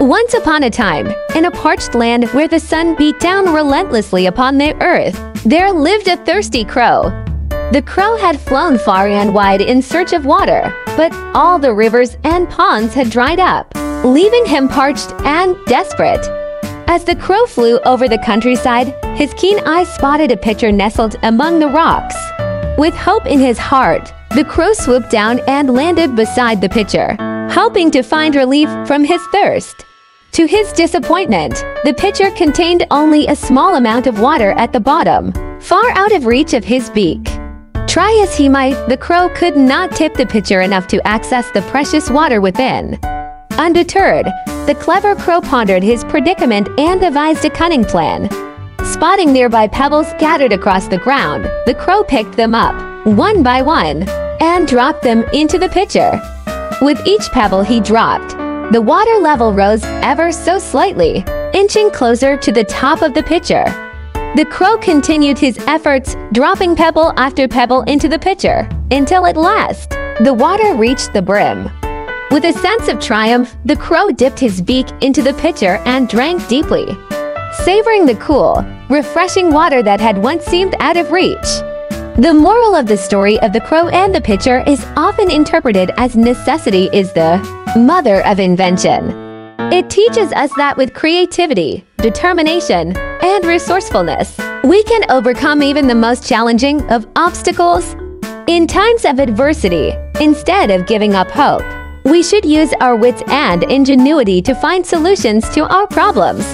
Once upon a time, in a parched land where the sun beat down relentlessly upon the earth, there lived a thirsty crow. The crow had flown far and wide in search of water, but all the rivers and ponds had dried up, leaving him parched and desperate. As the crow flew over the countryside, his keen eyes spotted a pitcher nestled among the rocks. With hope in his heart, the crow swooped down and landed beside the pitcher, hoping to find relief from his thirst. To his disappointment, the pitcher contained only a small amount of water at the bottom, far out of reach of his beak. Try as he might, the crow could not tip the pitcher enough to access the precious water within. Undeterred, the clever crow pondered his predicament and devised a cunning plan. Spotting nearby pebbles scattered across the ground, the crow picked them up, one by one, and dropped them into the pitcher. With each pebble he dropped, the water level rose ever so slightly, inching closer to the top of the pitcher. The crow continued his efforts, dropping pebble after pebble into the pitcher, until at last, the water reached the brim. With a sense of triumph, the crow dipped his beak into the pitcher and drank deeply, savoring the cool, refreshing water that had once seemed out of reach. The moral of the story of the crow and the pitcher is often interpreted as necessity is the mother of invention. It teaches us that with creativity, determination, and resourcefulness, we can overcome even the most challenging of obstacles. In times of adversity, instead of giving up hope, we should use our wits and ingenuity to find solutions to our problems.